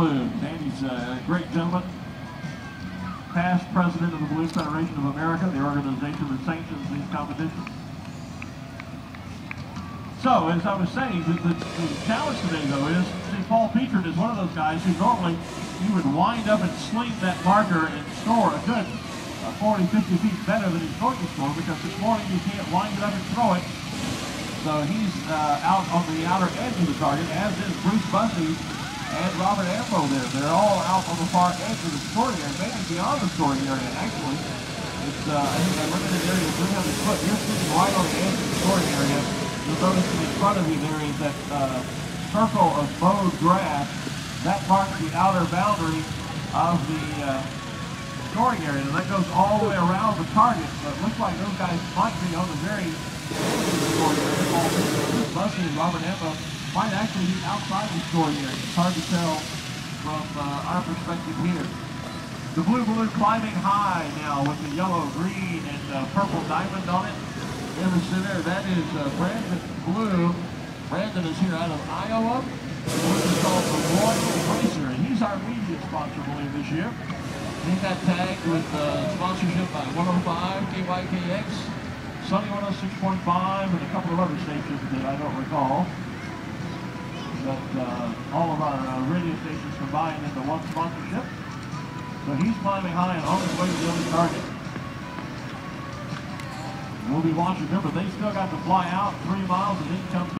Balloon. Danny's a great gentleman. Past president of the Balloon Federation of America, the organization that sanctions these competitions. So, as I was saying, the, the, the challenge today, though, is, see, Paul Petrin is one of those guys who normally you would wind up and sling that marker and score a good uh, 40, 50 feet better than he's going to score because this morning you can't wind it up and throw it. So he's uh, out on the outer edge of the target, as is Bruce Bussey and Robert Ambo there. They're all out on the far edge of the scoring area, maybe beyond the scoring area, actually. It's, uh, I think, a limited area of 300 foot. You're sitting right on the edge of the scoring area. You'll notice in front of you there is that uh, circle of mowed grass. That marks the outer boundary of the uh, scoring area. And that goes all the way around the target. So it looks like those guys might be on the very scoring area. Bussey and Robert Ambo might actually be outside the scoring area. It's hard to tell from uh, our perspective here. The blue balloon climbing high now with the yellow, green, and uh, purple diamond on it. In the center, that is uh, Brandon Blue. Brandon is here out of Iowa. This is called the Royal Racer, and he's our media sponsor, believe, this year. He got tagged with uh, sponsorship by 105 KYKX, Sunny 106.5, and a couple of other stations that I don't recall. But uh, all of our uh, radio stations combined into one sponsorship. So he's climbing high and on his way to the other target. We'll be watching them, but they still got to fly out three miles and then come